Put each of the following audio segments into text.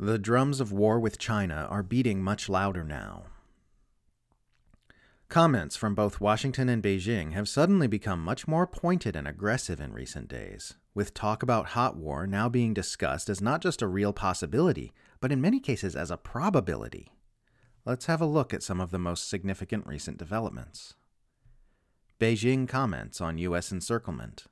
The drums of war with China are beating much louder now. Comments from both Washington and Beijing have suddenly become much more pointed and aggressive in recent days, with talk about hot war now being discussed as not just a real possibility, but in many cases as a probability. Let's have a look at some of the most significant recent developments. Beijing comments on U.S. encirclement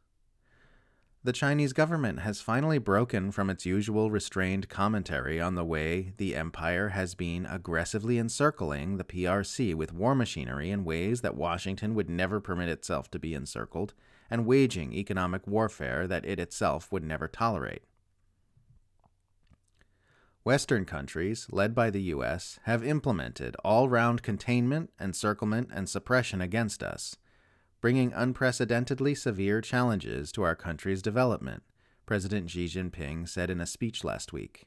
the Chinese government has finally broken from its usual restrained commentary on the way the empire has been aggressively encircling the PRC with war machinery in ways that Washington would never permit itself to be encircled, and waging economic warfare that it itself would never tolerate. Western countries, led by the US, have implemented all round containment, encirclement, and suppression against us bringing unprecedentedly severe challenges to our country's development, President Xi Jinping said in a speech last week.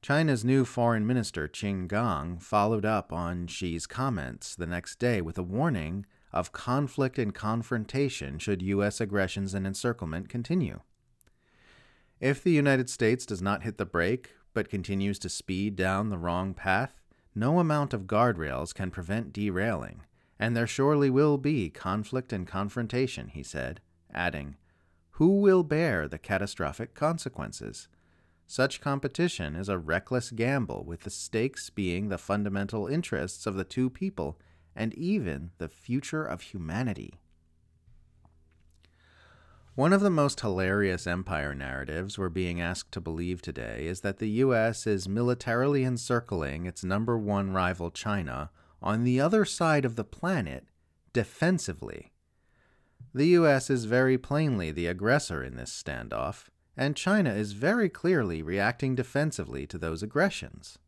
China's new foreign minister Qin Gang followed up on Xi's comments the next day with a warning of conflict and confrontation should U.S. aggressions and encirclement continue. If the United States does not hit the brake but continues to speed down the wrong path, no amount of guardrails can prevent derailing, and there surely will be conflict and confrontation, he said, adding, Who will bear the catastrophic consequences? Such competition is a reckless gamble, with the stakes being the fundamental interests of the two people and even the future of humanity. One of the most hilarious empire narratives we're being asked to believe today is that the U.S. is militarily encircling its number one rival, China, on the other side of the planet defensively. The US is very plainly the aggressor in this standoff, and China is very clearly reacting defensively to those aggressions.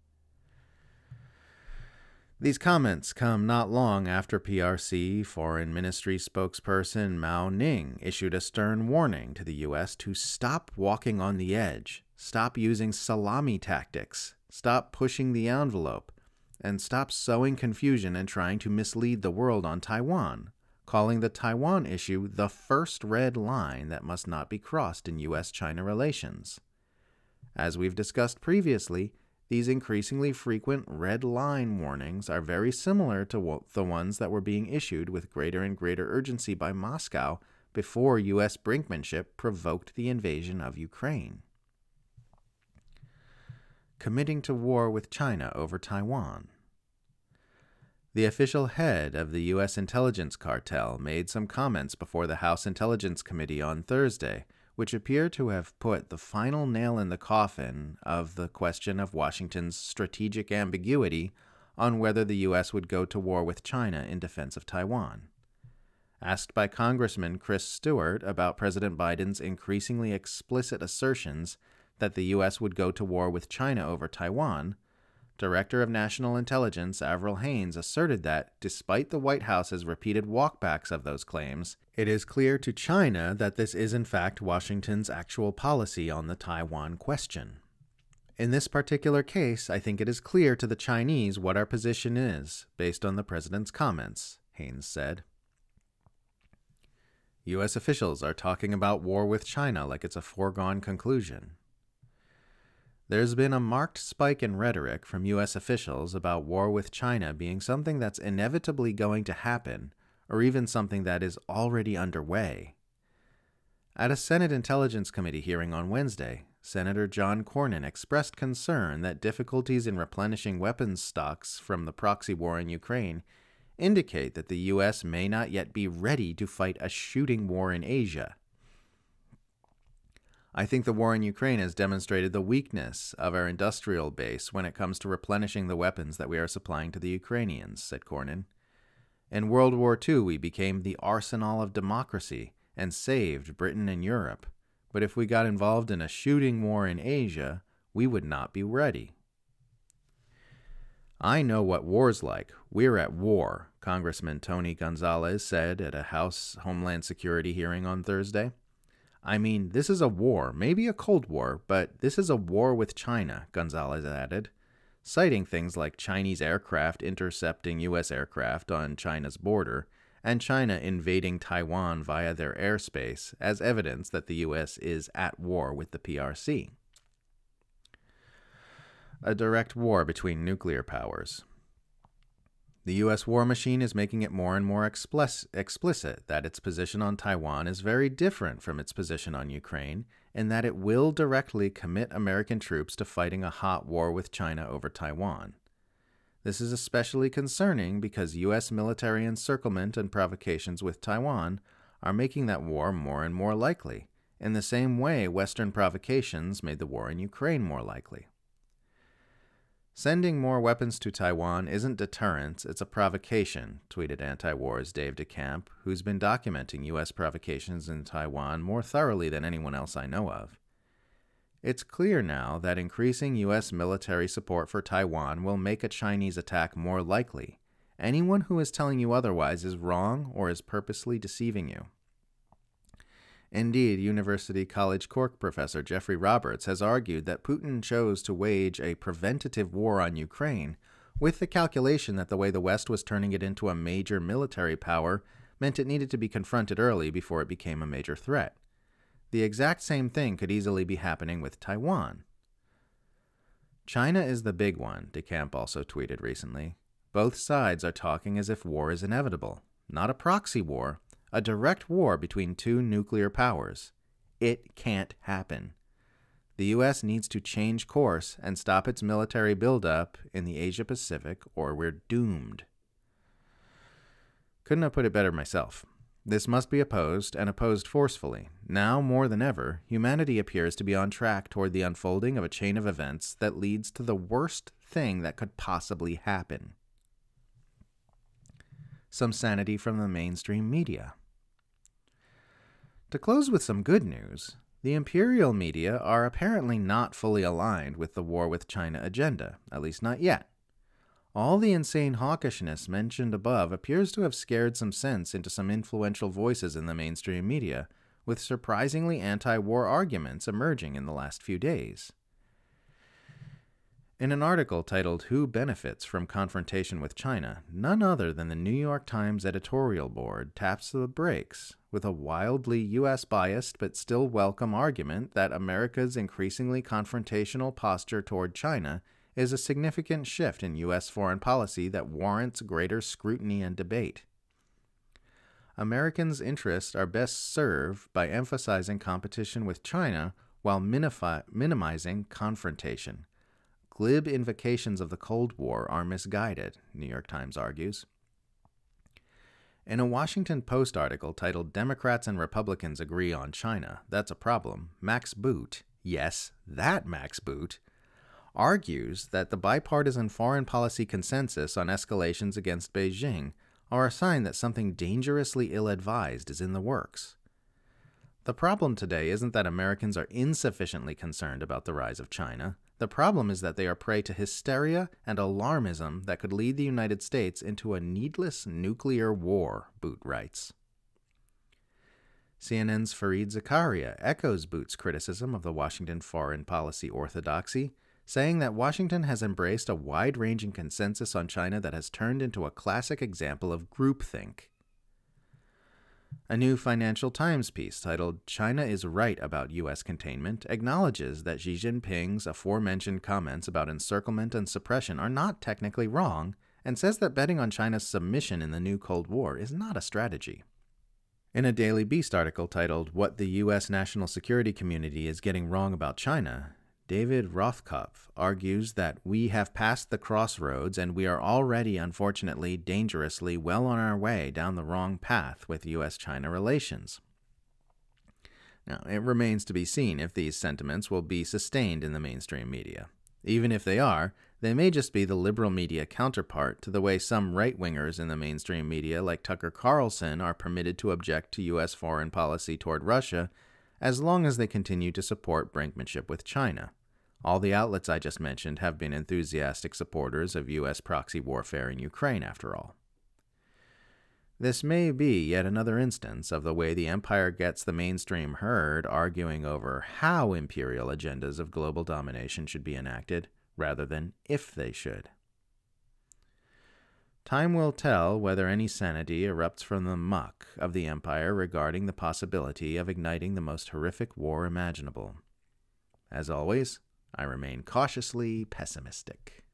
These comments come not long after PRC Foreign Ministry spokesperson Mao Ning issued a stern warning to the U.S. to stop walking on the edge, stop using salami tactics, stop pushing the envelope, and stop sowing confusion and trying to mislead the world on Taiwan, calling the Taiwan issue the first red line that must not be crossed in U.S. China relations. As we've discussed previously, these increasingly frequent red line warnings are very similar to the ones that were being issued with greater and greater urgency by Moscow before U.S. brinkmanship provoked the invasion of Ukraine committing to war with China over Taiwan. The official head of the U.S. intelligence cartel made some comments before the House Intelligence Committee on Thursday, which appear to have put the final nail in the coffin of the question of Washington's strategic ambiguity on whether the U.S. would go to war with China in defense of Taiwan. Asked by Congressman Chris Stewart about President Biden's increasingly explicit assertions that the U.S. would go to war with China over Taiwan, Director of National Intelligence Avril Haines asserted that, despite the White House's repeated walkbacks of those claims, it is clear to China that this is in fact Washington's actual policy on the Taiwan question. In this particular case, I think it is clear to the Chinese what our position is, based on the President's comments, Haines said. U.S. officials are talking about war with China like it's a foregone conclusion, there's been a marked spike in rhetoric from U.S. officials about war with China being something that's inevitably going to happen, or even something that is already underway. At a Senate Intelligence Committee hearing on Wednesday, Senator John Cornyn expressed concern that difficulties in replenishing weapons stocks from the proxy war in Ukraine indicate that the U.S. may not yet be ready to fight a shooting war in Asia. I think the war in Ukraine has demonstrated the weakness of our industrial base when it comes to replenishing the weapons that we are supplying to the Ukrainians, said Cornyn. In World War II, we became the arsenal of democracy and saved Britain and Europe. But if we got involved in a shooting war in Asia, we would not be ready. I know what war's like. We're at war, Congressman Tony Gonzalez said at a House Homeland Security hearing on Thursday. I mean, this is a war, maybe a Cold War, but this is a war with China, Gonzalez added, citing things like Chinese aircraft intercepting U.S. aircraft on China's border and China invading Taiwan via their airspace as evidence that the U.S. is at war with the PRC. a direct war between nuclear powers. The U.S. war machine is making it more and more explicit that its position on Taiwan is very different from its position on Ukraine, and that it will directly commit American troops to fighting a hot war with China over Taiwan. This is especially concerning because U.S. military encirclement and provocations with Taiwan are making that war more and more likely, in the same way Western provocations made the war in Ukraine more likely. Sending more weapons to Taiwan isn't deterrence, it's a provocation, tweeted Anti War's Dave DeCamp, who's been documenting U.S. provocations in Taiwan more thoroughly than anyone else I know of. It's clear now that increasing U.S. military support for Taiwan will make a Chinese attack more likely. Anyone who is telling you otherwise is wrong or is purposely deceiving you. Indeed, University College Cork professor Geoffrey Roberts has argued that Putin chose to wage a preventative war on Ukraine with the calculation that the way the West was turning it into a major military power meant it needed to be confronted early before it became a major threat. The exact same thing could easily be happening with Taiwan. China is the big one, DeCamp also tweeted recently. Both sides are talking as if war is inevitable, not a proxy war, a direct war between two nuclear powers. It can't happen. The U.S. needs to change course and stop its military buildup in the Asia Pacific, or we're doomed. Couldn't have put it better myself. This must be opposed, and opposed forcefully. Now, more than ever, humanity appears to be on track toward the unfolding of a chain of events that leads to the worst thing that could possibly happen some sanity from the mainstream media. To close with some good news, the imperial media are apparently not fully aligned with the war with China agenda, at least not yet. All the insane hawkishness mentioned above appears to have scared some sense into some influential voices in the mainstream media, with surprisingly anti war arguments emerging in the last few days. In an article titled Who Benefits from Confrontation with China, none other than the New York Times editorial board taps the brakes with a wildly U.S. biased but still welcome argument that America's increasingly confrontational posture toward China is a significant shift in U.S. foreign policy that warrants greater scrutiny and debate. Americans' interests are best served by emphasizing competition with China while minimizing confrontation glib invocations of the Cold War are misguided, New York Times argues. In a Washington Post article titled Democrats and Republicans Agree on China, That's a Problem, Max Boot, yes, that Max Boot, argues that the bipartisan foreign policy consensus on escalations against Beijing are a sign that something dangerously ill advised is in the works. The problem today isn't that Americans are insufficiently concerned about the rise of China. The problem is that they are prey to hysteria and alarmism that could lead the United States into a needless nuclear war, Boot writes. CNN's Fareed Zakaria echoes Boot's criticism of the Washington foreign policy orthodoxy, saying that Washington has embraced a wide ranging consensus on China that has turned into a classic example of groupthink. A new Financial Times piece titled China is Right About U.S. Containment acknowledges that Xi Jinping's aforementioned comments about encirclement and suppression are not technically wrong and says that betting on China's submission in the new Cold War is not a strategy. In a Daily Beast article titled What the U.S. National Security Community is Getting Wrong About China, David Rothkopf argues that we have passed the crossroads and we are already, unfortunately, dangerously well on our way down the wrong path with U.S. China relations. Now, it remains to be seen if these sentiments will be sustained in the mainstream media. Even if they are, they may just be the liberal media counterpart to the way some right wingers in the mainstream media, like Tucker Carlson, are permitted to object to U.S. foreign policy toward Russia as long as they continue to support brinkmanship with China. All the outlets I just mentioned have been enthusiastic supporters of U.S. proxy warfare in Ukraine, after all. This may be yet another instance of the way the empire gets the mainstream herd arguing over how imperial agendas of global domination should be enacted, rather than if they should. Time will tell whether any sanity erupts from the muck of the empire regarding the possibility of igniting the most horrific war imaginable. As always, I remain cautiously pessimistic.